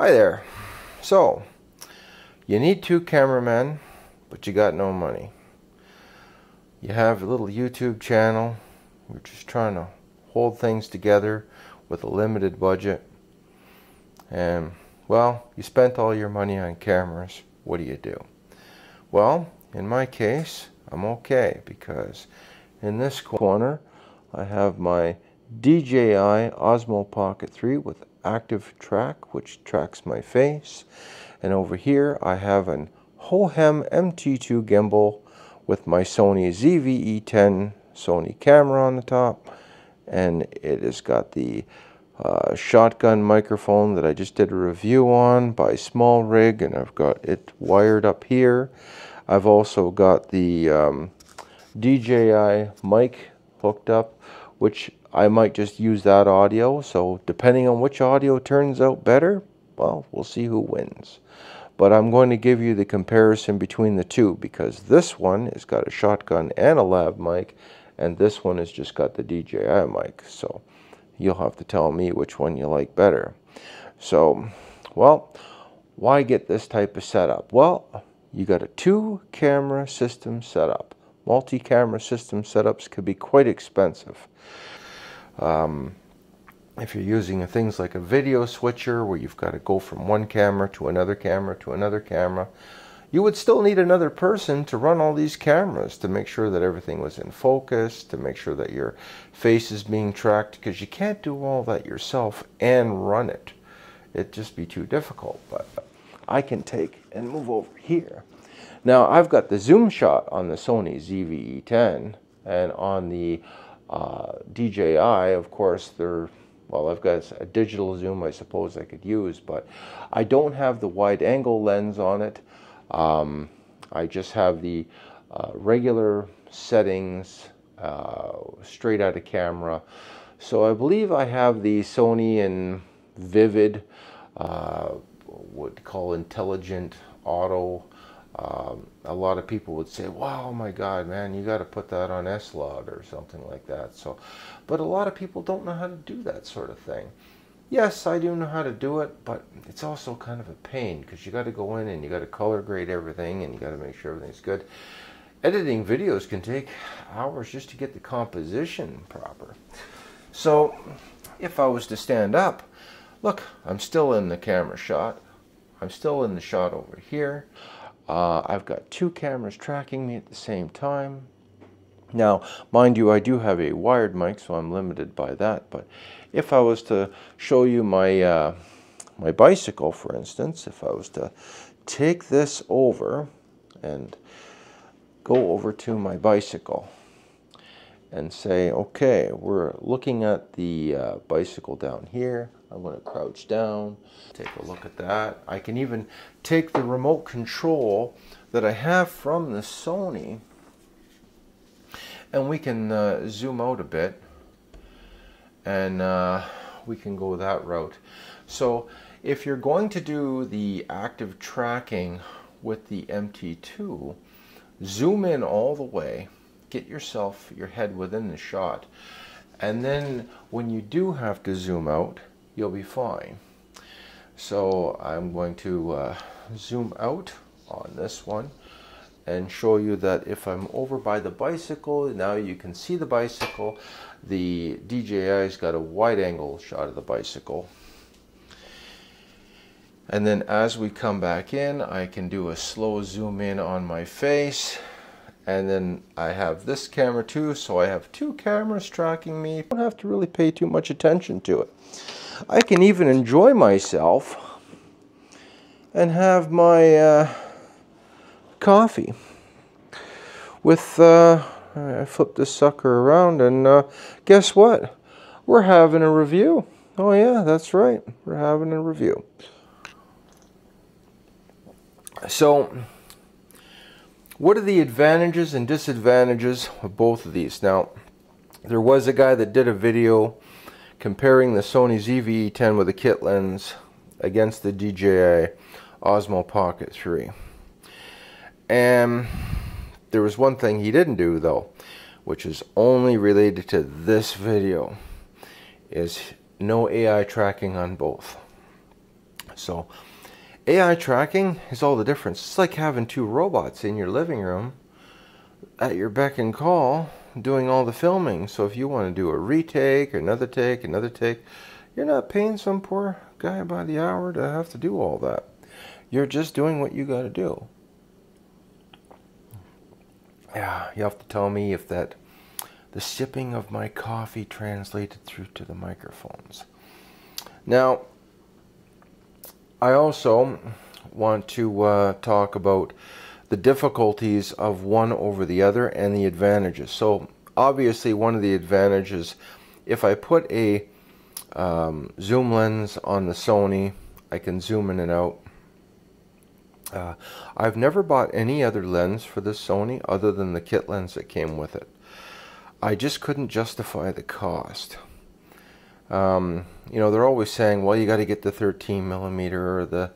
Hi there. So, you need two cameramen, but you got no money. You have a little YouTube channel. You're just trying to hold things together with a limited budget. And, well, you spent all your money on cameras. What do you do? Well, in my case, I'm okay because in this corner I have my DJI Osmo Pocket 3 with active track which tracks my face. And over here I have an Hohem MT2 gimbal with my Sony ZV-E10 Sony camera on the top. And it has got the uh, shotgun microphone that I just did a review on by SmallRig, and I've got it wired up here. I've also got the um, DJI mic hooked up, which I might just use that audio. So depending on which audio turns out better, well, we'll see who wins. But I'm going to give you the comparison between the two because this one has got a shotgun and a lav mic, and this one has just got the DJI mic. So you'll have to tell me which one you like better. So, well, why get this type of setup? Well, you got a two camera system setup. Multi-camera system setups could be quite expensive. Um, if you're using things like a video switcher where you've got to go from one camera to another camera to another camera, you would still need another person to run all these cameras to make sure that everything was in focus, to make sure that your face is being tracked, because you can't do all that yourself and run it. It'd just be too difficult. But I can take and move over here. Now I've got the zoom shot on the Sony ZV-E10 and on the uh, DJI, of course, they're, well, I've got a digital zoom I suppose I could use, but I don't have the wide angle lens on it. Um, I just have the uh, regular settings uh, straight out of camera. So I believe I have the Sony and Vivid uh, would call intelligent auto. Um, a lot of people would say, "Wow, my God, man, you got to put that on S-Log or something like that." So, but a lot of people don't know how to do that sort of thing. Yes, I do know how to do it, but it's also kind of a pain because you got to go in and you got to color grade everything and you got to make sure everything's good. Editing videos can take hours just to get the composition proper. So, if I was to stand up, look, I'm still in the camera shot. I'm still in the shot over here. Uh, I've got two cameras tracking me at the same time. Now, mind you, I do have a wired mic, so I'm limited by that. But if I was to show you my, uh, my bicycle, for instance, if I was to take this over and go over to my bicycle and say, okay, we're looking at the uh, bicycle down here. I'm going to crouch down, take a look at that. I can even take the remote control that I have from the Sony and we can uh, zoom out a bit and uh, we can go that route. So if you're going to do the active tracking with the MT2, zoom in all the way, get yourself, your head within the shot, and then when you do have to zoom out, you'll be fine. So I'm going to uh, zoom out on this one and show you that if I'm over by the bicycle, now you can see the bicycle. The DJI's got a wide angle shot of the bicycle. And then as we come back in, I can do a slow zoom in on my face. And then I have this camera too, so I have two cameras tracking me. I don't have to really pay too much attention to it. I can even enjoy myself and have my uh, coffee with uh, I flip this sucker around and uh, guess what? We're having a review. Oh yeah that's right. We're having a review. So what are the advantages and disadvantages of both of these? Now there was a guy that did a video comparing the Sony ZV-E10 with a kit lens against the DJI Osmo Pocket 3. And there was one thing he didn't do though, which is only related to this video, is no AI tracking on both. So AI tracking is all the difference. It's like having two robots in your living room at your beck and call doing all the filming. So if you want to do a retake, another take, another take, you're not paying some poor guy by the hour to have to do all that. You're just doing what you got to do. Yeah, you have to tell me if that the sipping of my coffee translated through to the microphones. Now, I also want to uh, talk about the difficulties of one over the other and the advantages. So, obviously, one of the advantages, if I put a um, zoom lens on the Sony, I can zoom in and out. Uh, I've never bought any other lens for the Sony other than the kit lens that came with it. I just couldn't justify the cost. Um, you know, they're always saying, well, you got to get the 13 millimeter or the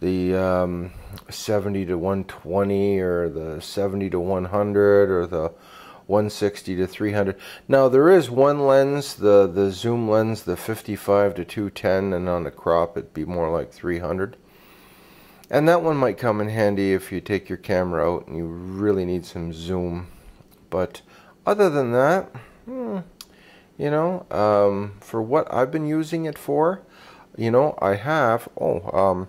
the um, 70 to 120 or the 70 to 100 or the 160 to 300. Now there is one lens, the the zoom lens, the 55 to 210, and on the crop it'd be more like 300. And that one might come in handy if you take your camera out and you really need some zoom. But other than that, hmm, you know, um, for what I've been using it for, you know, I have, oh, um,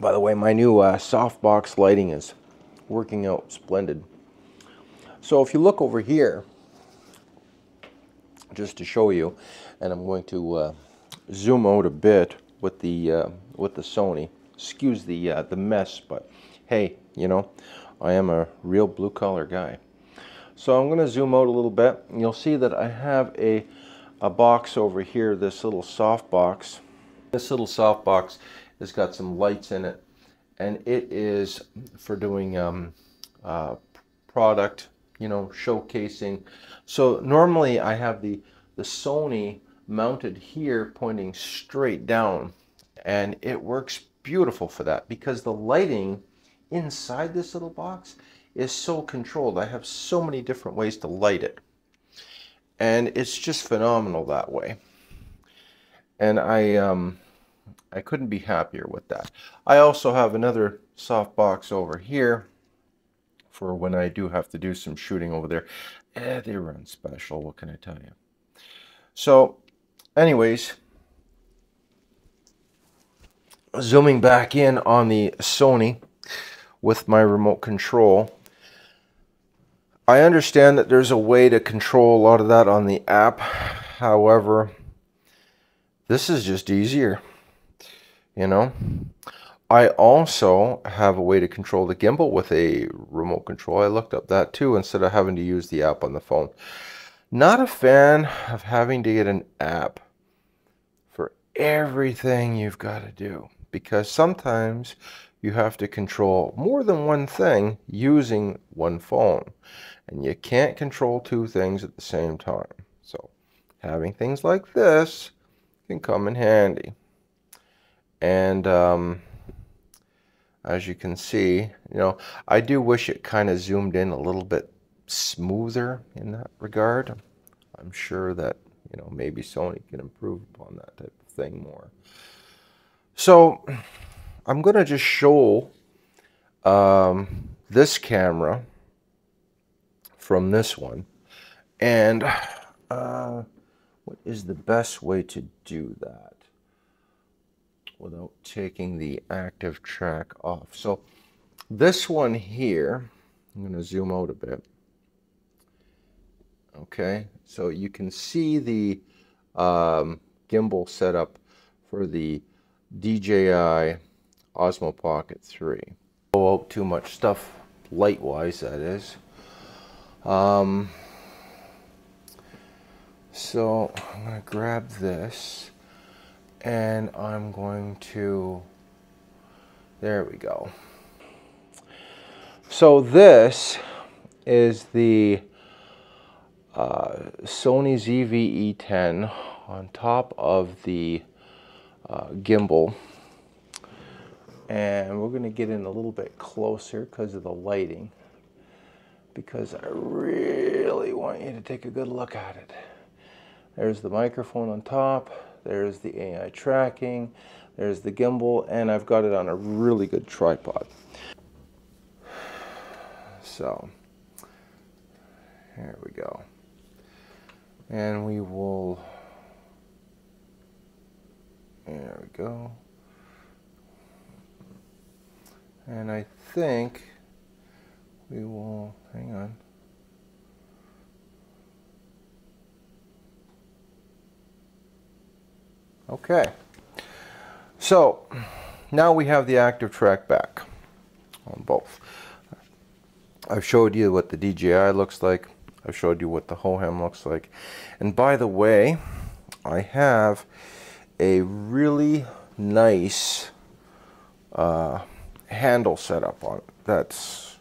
by the way, my new uh, softbox lighting is working out splendid. So if you look over here, just to show you, and I'm going to uh, zoom out a bit with the uh, with the Sony. Excuse the uh, the mess, but hey, you know, I am a real blue collar guy. So I'm going to zoom out a little bit. And you'll see that I have a a box over here, this little soft box. This little soft box has got some lights in it, and it is for doing um, uh, product, you know, showcasing. So normally I have the the Sony mounted here pointing straight down and it works beautiful for that because the lighting inside this little box is so controlled. I have so many different ways to light it and it's just phenomenal that way and I um, I couldn't be happier with that. I also have another soft box over here for when I do have to do some shooting over there. Eh, they run special, what can I tell you? So anyways, zooming back in on the Sony with my remote control. I understand that there's a way to control a lot of that on the app. However, this is just easier. You know, I also have a way to control the gimbal with a remote control. I looked up that too instead of having to use the app on the phone. Not a fan of having to get an app for everything you've got to do because sometimes you have to control more than one thing using one phone and you can't control two things at the same time. So having things like this can come in handy. And um, as you can see, you know, I do wish it kind of zoomed in a little bit smoother in that regard. I'm sure that, you know, maybe Sony can improve upon that type of thing more. So I'm going to just show um, this camera from this one. And uh, what is the best way to do that without taking the active track off? So this one here, I'm going to zoom out a bit. Okay, so you can see the um, gimbal setup for the DJI Osmo Pocket 3. Go out too much stuff light-wise, that is. Um, so I'm going to grab this and I'm going to, there we go. So this is the uh, Sony ZV-E10 on top of the uh, gimbal and we're going to get in a little bit closer because of the lighting because I really want you to take a good look at it. There's the microphone on top, there's the AI tracking, there's the gimbal, and I've got it on a really good tripod. So, here we go. And we will, there we go. And I think we will, hang on. Okay. So now we have the active track back on both. I've showed you what the DJI looks like. I've showed you what the Hohem looks like. And by the way, I have a really nice uh, handle set up on it. That's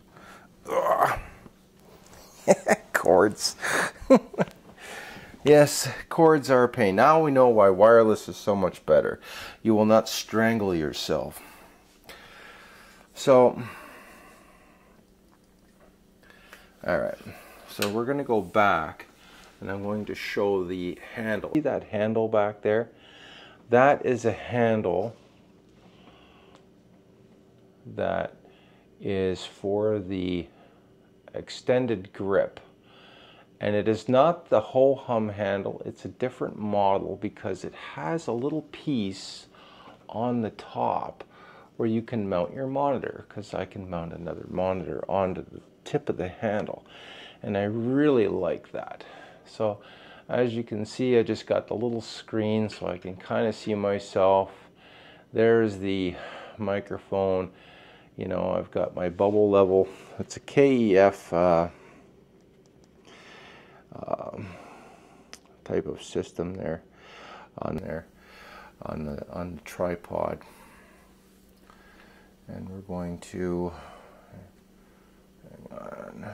uh, cords. yes, cords are a pain. Now we know why wireless is so much better. You will not strangle yourself. So, all right. So we're going to go back and I'm going to show the handle. See that handle back there? That is a handle that is for the extended grip. And it is not the Hohem handle, it's a different model because it has a little piece on the top where you can mount your monitor because I can mount another monitor onto the tip of the handle and I really like that. So as you can see I just got the little screen so I can kind of see myself. There's the microphone you know, I've got my bubble level. It's a KEF uh, um, type of system there on there on the on the tripod. And we're going to hang on.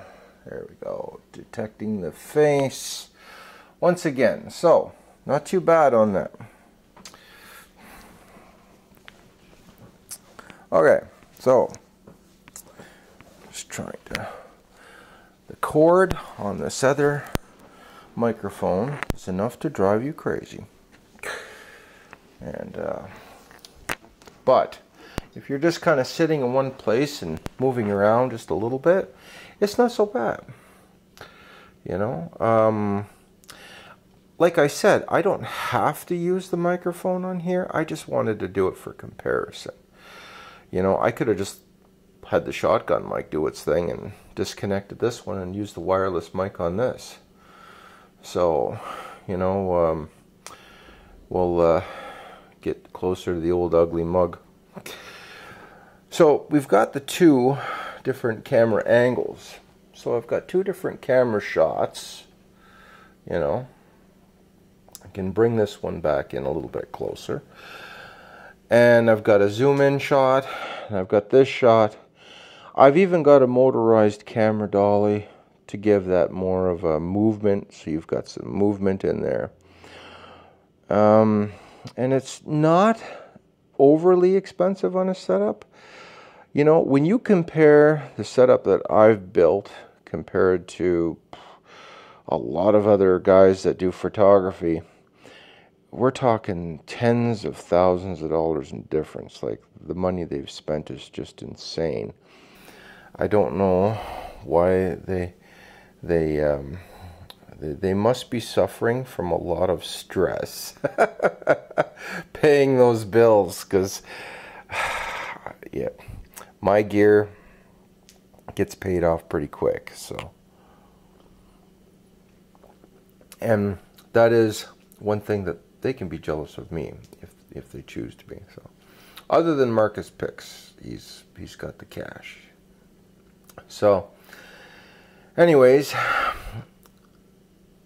There we go. Detecting the face once again. So not too bad on that. Okay. So, just trying to, the cord on this other microphone is enough to drive you crazy. And, uh, but, if you're just kind of sitting in one place and moving around just a little bit, it's not so bad. You know, um, like I said, I don't have to use the microphone on here. I just wanted to do it for comparison. You know, I could have just had the shotgun mic do its thing and disconnected this one and used the wireless mic on this. So, you know, um, we'll uh, get closer to the old ugly mug. So we've got the two different camera angles. So I've got two different camera shots, you know. I can bring this one back in a little bit closer and I've got a zoom in shot and I've got this shot I've even got a motorized camera dolly to give that more of a movement so you've got some movement in there um, and it's not overly expensive on a setup you know when you compare the setup that I've built compared to a lot of other guys that do photography we're talking tens of thousands of dollars in difference. Like the money they've spent is just insane. I don't know why they they um, they, must be suffering from a lot of stress paying those bills because yeah my gear gets paid off pretty quick so and that is one thing that they can be jealous of me if if they choose to be. So, other than Markus Pix, he's he's got the cash. So, anyways,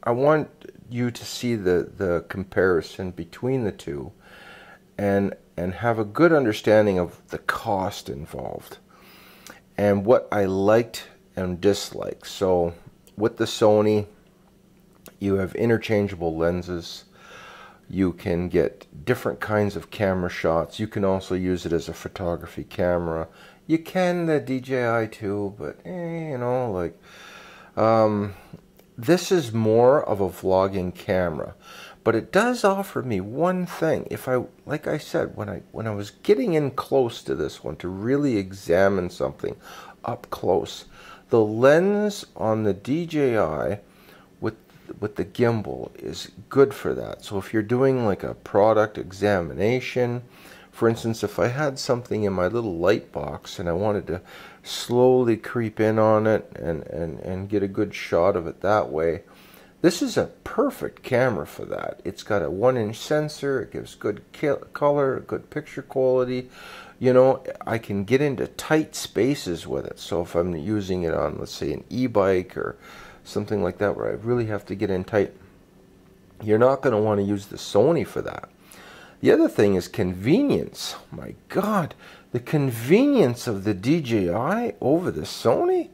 I want you to see the the comparison between the two, and and have a good understanding of the cost involved, and what I liked and disliked. So, with the Sony, you have interchangeable lenses you can get different kinds of camera shots. You can also use it as a photography camera. You can the DJI too, but eh, you know, like um, this is more of a vlogging camera. But it does offer me one thing. If I, like I said, when I when I was getting in close to this one to really examine something up close, the lens on the DJI with with the gimbal is good for that. So if you're doing like a product examination, for instance, if I had something in my little light box and I wanted to slowly creep in on it and, and, and get a good shot of it that way, this is a perfect camera for that. It's got a one inch sensor, it gives good color, good picture quality. You know, I can get into tight spaces with it. So if I'm using it on, let's say, an e bike or something like that where I really have to get in tight, you're not going to want to use the Sony for that. The other thing is convenience. My God, the convenience of the DJI over the Sony,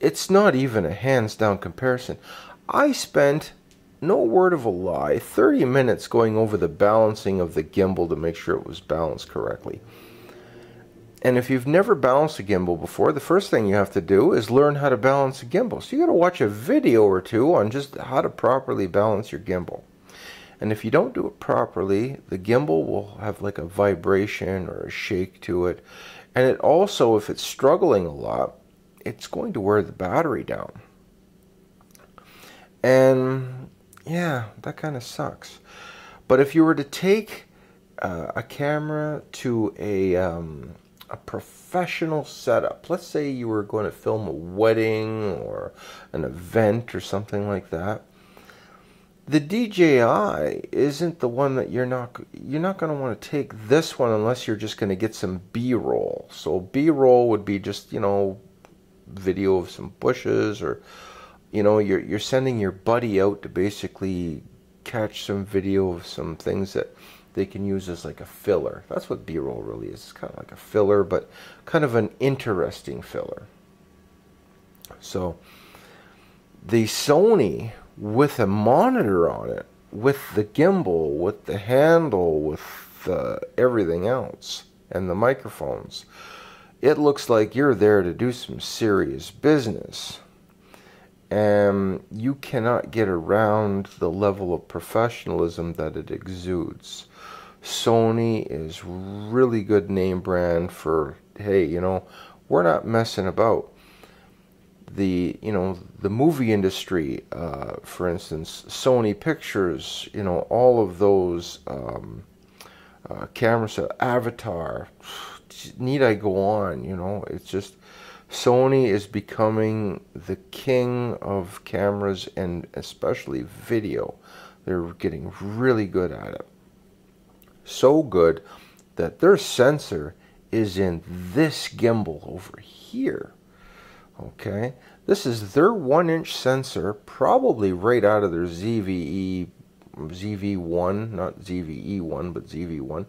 it's not even a hands down comparison. I spent, no word of a lie, 30 minutes going over the balancing of the gimbal to make sure it was balanced correctly. And if you've never balanced a gimbal before, the first thing you have to do is learn how to balance a gimbal. So you got to watch a video or two on just how to properly balance your gimbal. And if you don't do it properly, the gimbal will have like a vibration or a shake to it. And it also, if it's struggling a lot, it's going to wear the battery down. And yeah, that kind of sucks. But if you were to take uh, a camera to a, um, a professional setup, let's say you were going to film a wedding or an event or something like that, the DJI isn't the one that you're not you're not going to want to take this one unless you're just going to get some B-roll. So B-roll would be just, you know, video of some bushes or you know, you're you're sending your buddy out to basically catch some video of some things that they can use as like a filler. That's what B-roll really is. It's kind of like a filler, but kind of an interesting filler. So the Sony with a monitor on it, with the gimbal, with the handle, with uh, everything else, and the microphones, it looks like you're there to do some serious business and you cannot get around the level of professionalism that it exudes. Sony is really good name brand for hey, you know, we're not messing about. The you know the movie industry, uh, for instance, Sony Pictures, you know all of those um, uh, cameras, Avatar. Need I go on? You know, it's just Sony is becoming the king of cameras and especially video. They're getting really good at it. So good that their sensor is in this gimbal over here. Okay, this is their one inch sensor, probably right out of their ZVE, ZV1, not ZVE1, but ZV1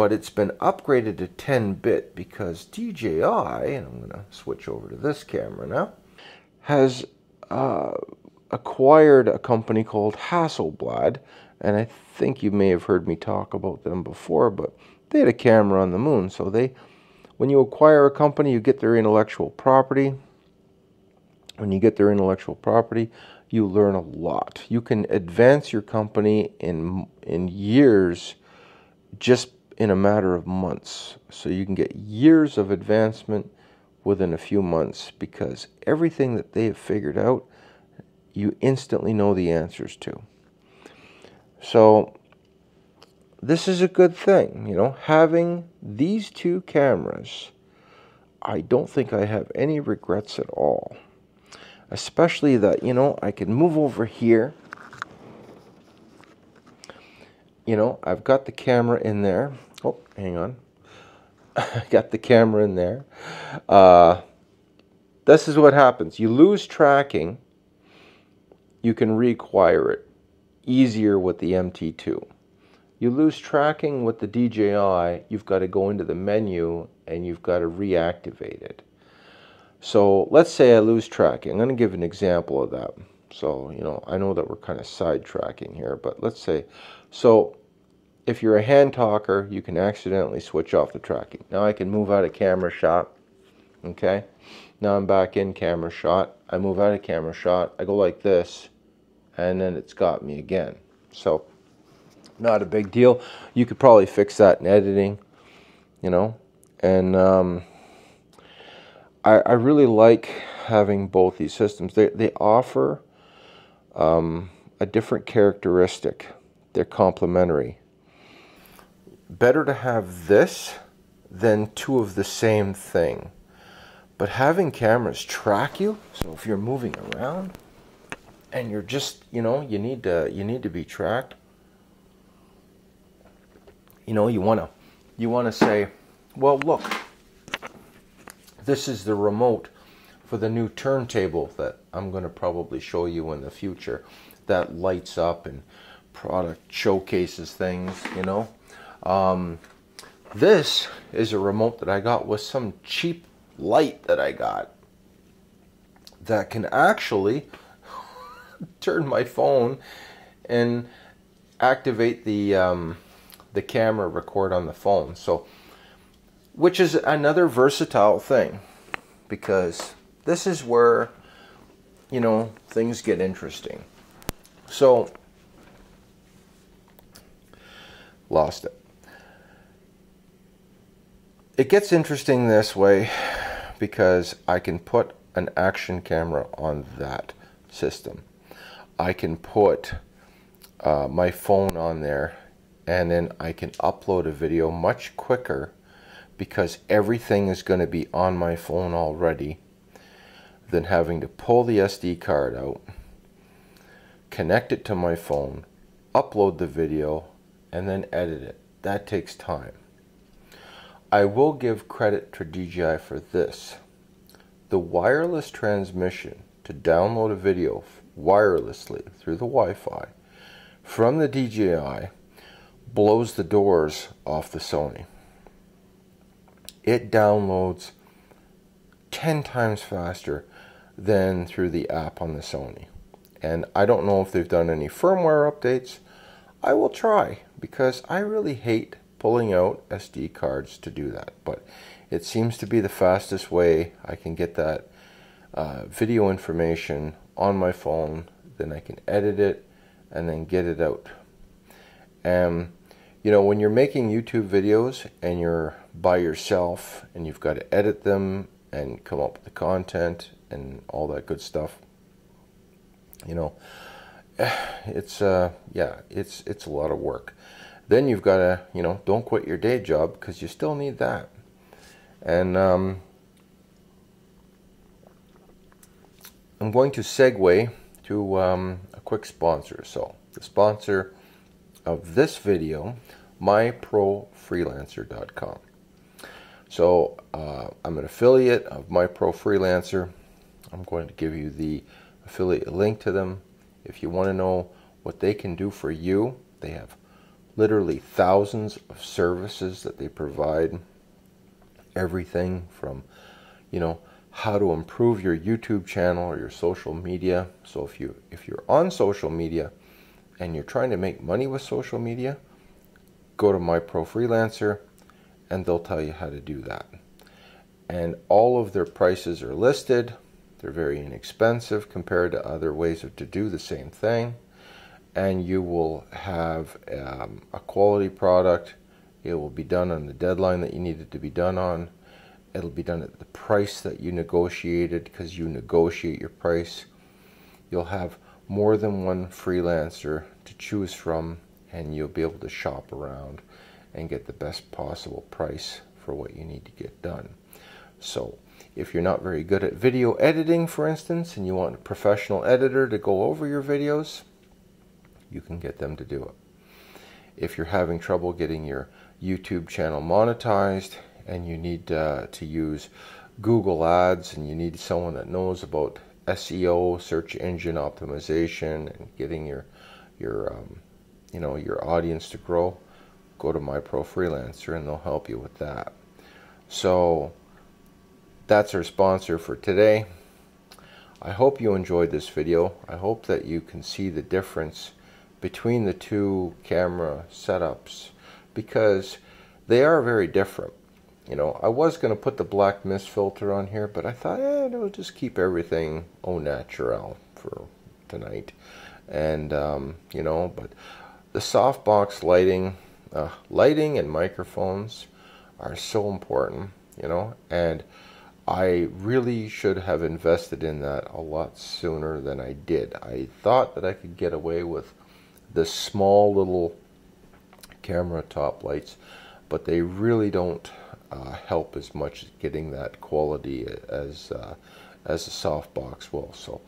but it's been upgraded to 10 bit because DJI, and I'm going to switch over to this camera now, has uh, acquired a company called Hasselblad, and I think you may have heard me talk about them before, but they had a camera on the moon, so they, when you acquire a company, you get their intellectual property. When you get their intellectual property, you learn a lot. You can advance your company in in years just in a matter of months. So you can get years of advancement within a few months because everything that they have figured out, you instantly know the answers to. So this is a good thing, you know, having these two cameras. I don't think I have any regrets at all. Especially that, you know, I can move over here. You know, I've got the camera in there. Oh, hang on. I Got the camera in there. Uh, this is what happens. You lose tracking. You can reacquire it easier with the MT2. You lose tracking with the DJI, you've got to go into the menu and you've got to reactivate it. So let's say I lose tracking. I'm going to give an example of that. So, you know, I know that we're kind of sidetracking here, but let's say, so if you're a hand talker, you can accidentally switch off the tracking. Now I can move out of camera shot. Okay. Now I'm back in camera shot. I move out of camera shot. I go like this. And then it's got me again. So, not a big deal. You could probably fix that in editing, you know. And um, I, I really like having both these systems. They, they offer um, a different characteristic. They're complementary. Better to have this than two of the same thing. But having cameras track you, so if you're moving around and you're just, you know, you need to you need to be tracked. You know, you want to you want to say, well, look, this is the remote for the new turntable that I'm going to probably show you in the future that lights up and product showcases things, you know. Um, this is a remote that I got with some cheap light that I got that can actually turn my phone and activate the um, the camera record on the phone. So, which is another versatile thing because this is where you know things get interesting. So, lost it. It gets interesting this way because I can put an action camera on that system. I can put uh, my phone on there and then I can upload a video much quicker because everything is going to be on my phone already than having to pull the SD card out, connect it to my phone, upload the video, and then edit it. That takes time. I will give credit to DJI for this. The wireless transmission to download a video wirelessly through the Wi-Fi from the DJI blows the doors off the Sony. It downloads 10 times faster than through the app on the Sony. And I don't know if they've done any firmware updates. I will try because I really hate pulling out SD cards to do that. But it seems to be the fastest way I can get that uh, video information on my phone. Then I can edit it and then get it out. And you know, when you're making YouTube videos and you're by yourself and you've got to edit them and come up with the content and all that good stuff, you know, it's uh yeah, it's it's a lot of work. Then you've got to, you know, don't quit your day job because you still need that. And um, I'm going to segue to um, a quick sponsor. So the sponsor of this video, myprofreelancer.com. So uh, I'm an affiliate of MyProFreelancer. I'm going to give you the affiliate link to them. If you want to know what they can do for you, they have literally thousands of services that they provide. Everything from, you know, how to improve your YouTube channel or your social media. So if you if you're on social media and you're trying to make money with social media, go to my pro freelancer and they'll tell you how to do that. And all of their prices are listed. They're very inexpensive compared to other ways of to do the same thing and you will have um, a quality product. It will be done on the deadline that you need it to be done on. It'll be done at the price that you negotiated because you negotiate your price. You'll have more than one freelancer to choose from and you'll be able to shop around and get the best possible price for what you need to get done. So if you're not very good at video editing, for instance, and you want a professional editor to go over your videos, you can get them to do it. If you're having trouble getting your YouTube channel monetized and you need uh, to use Google Ads and you need someone that knows about SEO, search engine optimization, and getting your your um, you know your audience to grow, go to My Pro Freelancer and they'll help you with that. So that's our sponsor for today. I hope you enjoyed this video. I hope that you can see the difference between the two camera setups because they are very different. You know, I was going to put the black mist filter on here, but I thought, eh, no, just keep everything au naturel for tonight. and um, you know, but the softbox lighting, uh, lighting and microphones are so important, you know, and I really should have invested in that a lot sooner than I did. I thought that I could get away with the small little camera top lights, but they really don't uh, help as much as getting that quality as uh, as a softbox will. So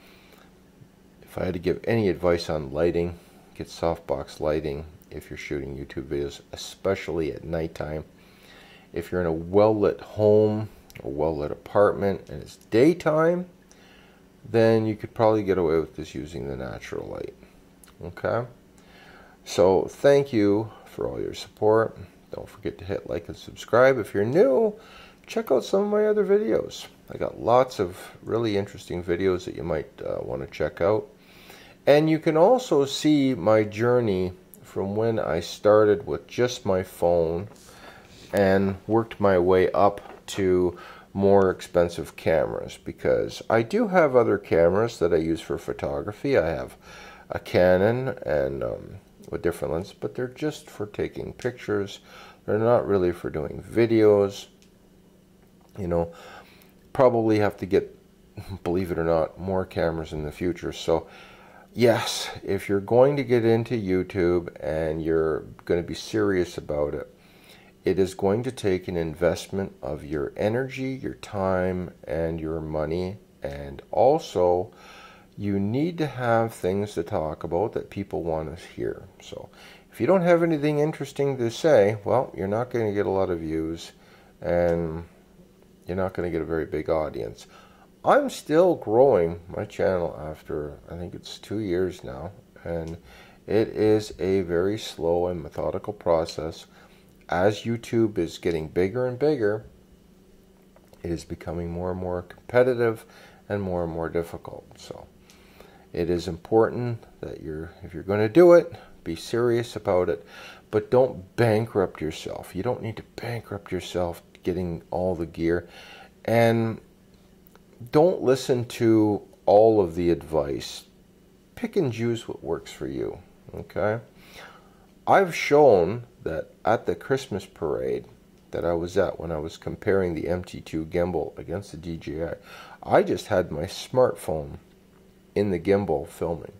if I had to give any advice on lighting, get softbox lighting if you're shooting YouTube videos, especially at nighttime. If you're in a well-lit home a well-lit apartment and it's daytime, then you could probably get away with just using the natural light. Okay? So thank you for all your support. Don't forget to hit like and subscribe. If you're new, check out some of my other videos. I got lots of really interesting videos that you might uh, want to check out. And you can also see my journey from when I started with just my phone and worked my way up to more expensive cameras because I do have other cameras that I use for photography. I have a Canon and um, with different lenses, but they're just for taking pictures. They're not really for doing videos. You know, probably have to get, believe it or not, more cameras in the future. So, yes, if you're going to get into YouTube and you're going to be serious about it, it is going to take an investment of your energy, your time, and your money, and also you need to have things to talk about that people want to hear. So if you don't have anything interesting to say, well, you're not going to get a lot of views and you're not going to get a very big audience. I'm still growing my channel after I think it's two years now, and it is a very slow and methodical process. As YouTube is getting bigger and bigger, it is becoming more and more competitive and more and more difficult. So it is important that you're, if you're going to do it, be serious about it, but don't bankrupt yourself. You don't need to bankrupt yourself getting all the gear. And don't listen to all of the advice. Pick and choose what works for you. Okay? I've shown that at the Christmas parade that I was at when I was comparing the MT2 gimbal against the DJI, I just had my smartphone in the gimbal filming.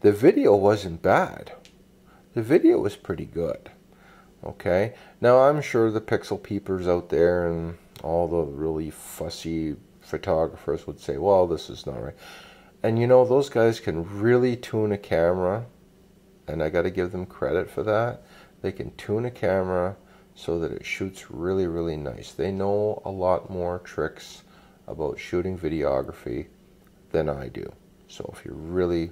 The video wasn't bad. The video was pretty good. Okay? Now I'm sure the pixel peepers out there and all the really fussy photographers would say, well, this is not right. And you know, those guys can really tune a camera, and I got to give them credit for that. They can tune a camera so that it shoots really, really nice. They know a lot more tricks about shooting videography than I do. So if you really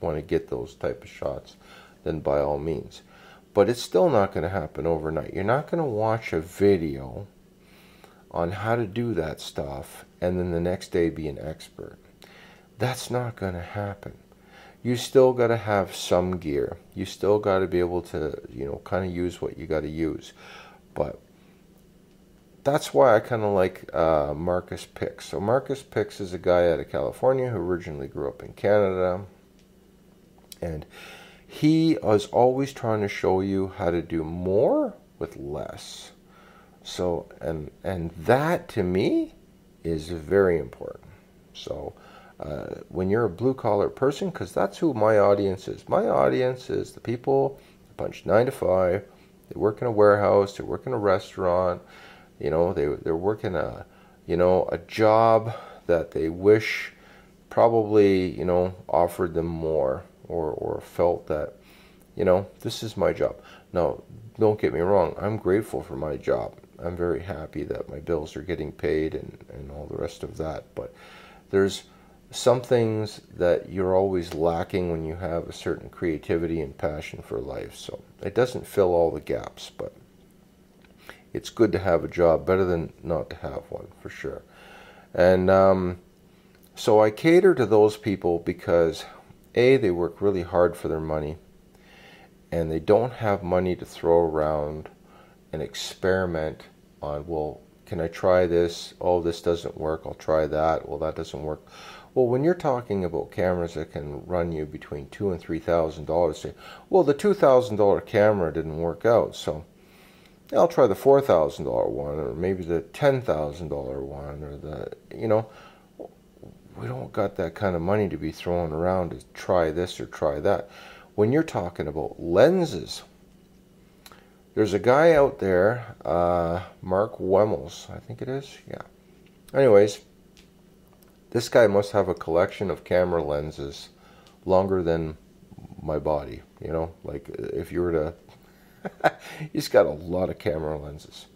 want to get those type of shots, then by all means. But it's still not going to happen overnight. You're not going to watch a video on how to do that stuff and then the next day be an expert. That's not going to happen. You still got to have some gear. You still got to be able to, you know, kind of use what you got to use. But that's why I kind of like uh, Markus Pix. So Markus Pix is a guy out of California who originally grew up in Canada, and he is always trying to show you how to do more with less. So and and that to me is very important. So uh, when you're a blue collar person, because that's who my audience is. My audience is the people punch nine to five. They work in a warehouse. They work in a restaurant you know, they they're working a you know a job that they wish probably you know offered them more or or felt that you know this is my job. Now, don't get me wrong. I'm grateful for my job. I'm very happy that my bills are getting paid and and all the rest of that. But there's some things that you're always lacking when you have a certain creativity and passion for life. So it doesn't fill all the gaps, but it's good to have a job, better than not to have one, for sure. And um, so I cater to those people because A, they work really hard for their money, and they don't have money to throw around and experiment on, well, can I try this? Oh, this doesn't work. I'll try that. Well, that doesn't work. Well, when you're talking about cameras that can run you between two and three thousand dollars, say, well, the two thousand dollar camera didn't work out, so I'll try the four thousand dollar one, or maybe the ten thousand dollar one, or the you know, we don't got that kind of money to be throwing around to try this or try that. When you're talking about lenses, there's a guy out there, uh, Mark Wemmels, I think it is, yeah. Anyways this guy must have a collection of camera lenses longer than my body, you know? Like if you were to he's got a lot of camera lenses.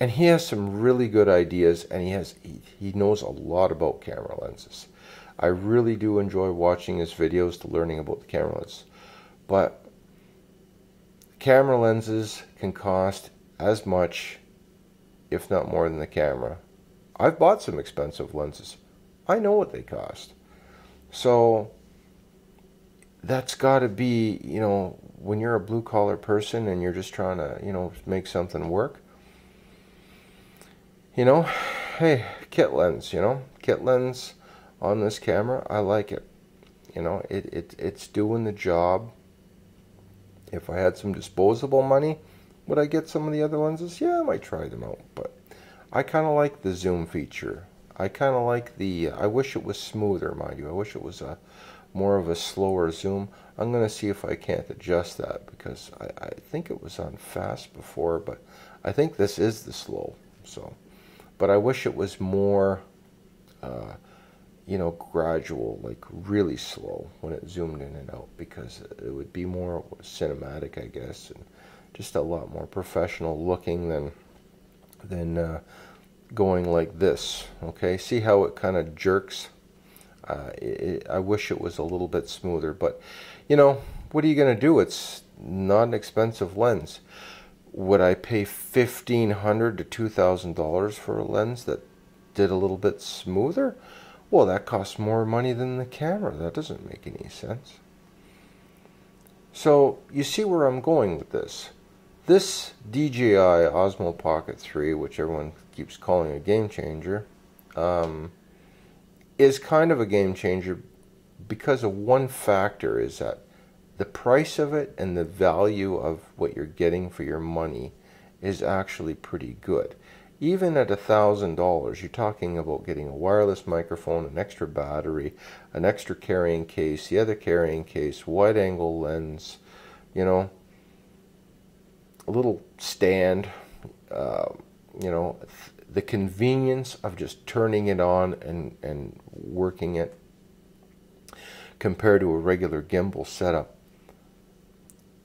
And he has some really good ideas and he has he, he knows a lot about camera lenses. I really do enjoy watching his videos to learning about the camera lenses. But camera lenses can cost as much if not more than the camera. I've bought some expensive lenses. I know what they cost. So that's got to be, you know, when you're a blue collar person and you're just trying to, you know, make something work. You know, hey, kit lens, you know, kit lens on this camera, I like it. You know, it, it it's doing the job. If I had some disposable money, would I get some of the other lenses? Yeah, I might try them out, but I kind of like the zoom feature I kind of like the, I wish it was smoother, mind you. I wish it was a more of a slower zoom. I'm going to see if I can't adjust that because I, I think it was on fast before, but I think this is the slow. So, but I wish it was more, uh, you know, gradual, like really slow when it zoomed in and out because it would be more cinematic, I guess, and just a lot more professional looking than than uh, going like this. Okay, see how it kind of jerks? Uh, it, I wish it was a little bit smoother, but you know, what are you going to do? It's not an expensive lens. Would I pay fifteen hundred to two thousand dollars for a lens that did a little bit smoother? Well, that costs more money than the camera. That doesn't make any sense. So you see where I'm going with this. This DJI Osmo Pocket 3, which everyone keeps calling a game changer, um, is kind of a game changer because of one factor is that the price of it and the value of what you're getting for your money is actually pretty good. Even at a thousand dollars, you're talking about getting a wireless microphone, an extra battery, an extra carrying case, the other carrying case, wide angle lens, you know, a little stand, uh, you know, the convenience of just turning it on and, and working it compared to a regular gimbal setup.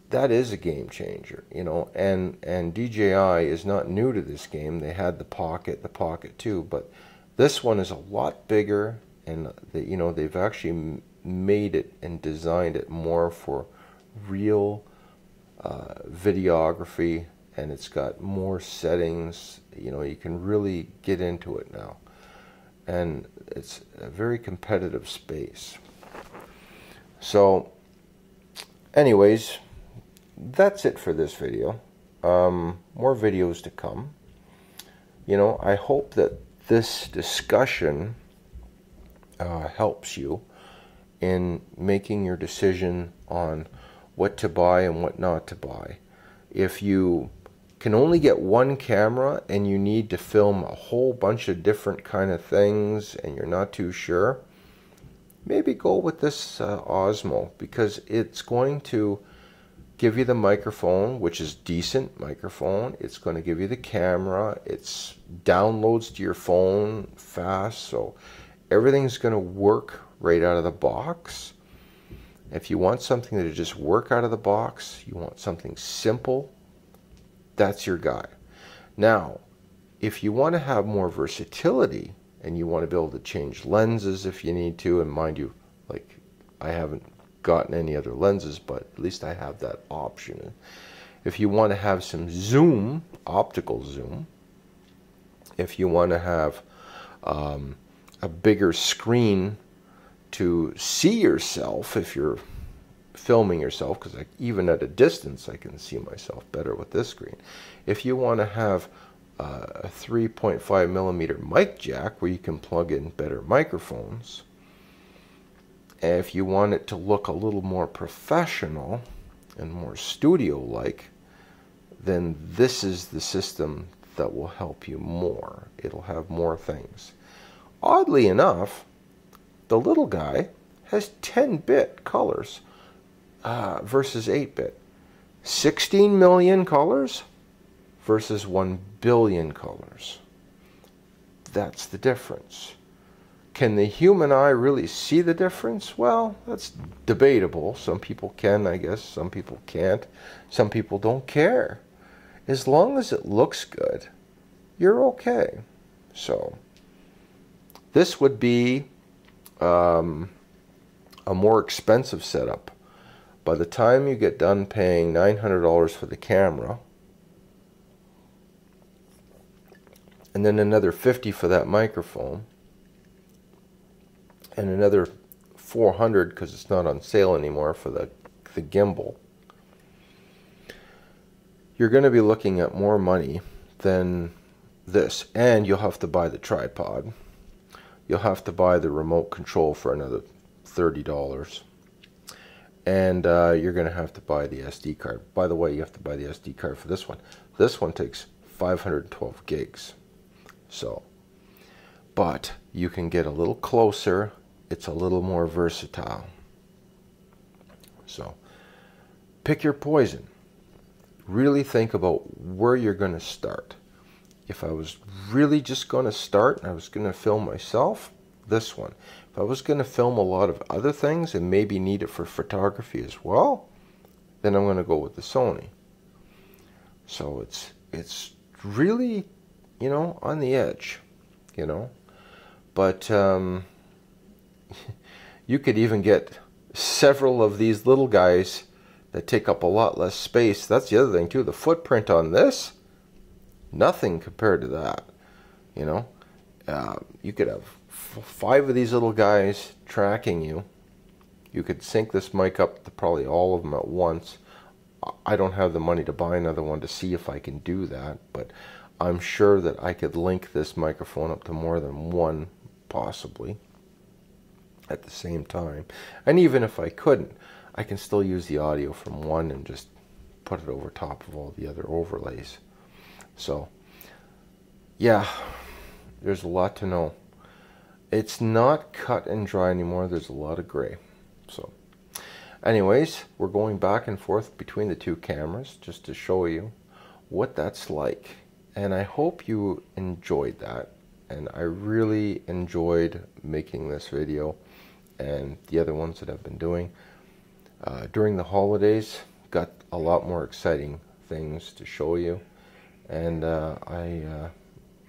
That is a game changer, you know, and, and DJI is not new to this game. They had the Pocket, the Pocket 2, but this one is a lot bigger and, the, you know, they've actually made it and designed it more for real uh, videography and it's got more settings you know you can really get into it now. And it's a very competitive space. So anyways that's it for this video. Um, more videos to come. You know I hope that this discussion uh, helps you in making your decision on what to buy and what not to buy. If you can only get one camera and you need to film a whole bunch of different kind of things and you're not too sure, maybe go with this uh, Osmo because it's going to give you the microphone, which is decent microphone. It's going to give you the camera. It's downloads to your phone fast, so everything's going to work right out of the box. If you want something that just work out of the box, you want something simple, that's your guy. Now, if you want to have more versatility and you want to be able to change lenses if you need to, and mind you, like I haven't gotten any other lenses, but at least I have that option. If you want to have some zoom, optical zoom, if you want to have um, a bigger screen to see yourself if you're filming yourself, because even at a distance I can see myself better with this screen. If you want to have uh, a 3.5 millimeter mic jack where you can plug in better microphones, if you want it to look a little more professional and more studio like, then this is the system that will help you more. It'll have more things. Oddly enough, the little guy has 10 bit colors uh, versus 8 bit. 16 million colors versus 1 billion colors. That's the difference. Can the human eye really see the difference? Well, that's debatable. Some people can, I guess. Some people can't. Some people don't care. As long as it looks good, you're okay. So, this would be um, a more expensive setup. By the time you get done paying $900 for the camera, and then another 50 for that microphone, and another 400 because it's not on sale anymore for the, the gimbal, you're going to be looking at more money than this. And you'll have to buy the tripod. You'll have to buy the remote control for another $30. And uh, you're going to have to buy the SD card. By the way, you have to buy the SD card for this one. This one takes 512 gigs. So, but you can get a little closer it's a little more versatile. So pick your poison. Really think about where you're going to start. If I was really just going to start and I was going to film myself, this one. If I was going to film a lot of other things and maybe need it for photography as well, then I'm going to go with the Sony. So it's it's really, you know, on the edge, you know. But um, you could even get several of these little guys that take up a lot less space. That's the other thing too. The footprint on this, nothing compared to that. You know, uh, you could have five of these little guys tracking you. You could sync this mic up to probably all of them at once. I don't have the money to buy another one to see if I can do that, but I'm sure that I could link this microphone up to more than one, possibly at the same time. And even if I couldn't, I can still use the audio from one and just put it over top of all the other overlays. So, yeah, there's a lot to know. It's not cut and dry anymore. There's a lot of gray. So, anyways, we're going back and forth between the two cameras just to show you what that's like. And I hope you enjoyed that. And I really enjoyed making this video and the other ones that I've been doing. Uh, during the holidays, got a lot more exciting things to show you. And uh, I, uh,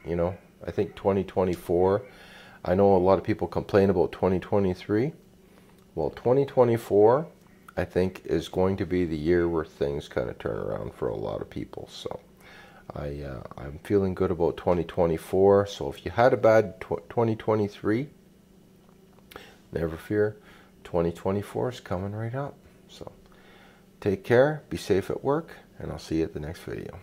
you know, I think 2024, I know a lot of people complain about 2023. Well, 2024, I think, is going to be the year where things kind of turn around for a lot of people. So I, uh, I'm feeling good about 2024. So if you had a bad 2023, never fear, 2024 is coming right up. So take care, be safe at work, and I'll see you at the next video.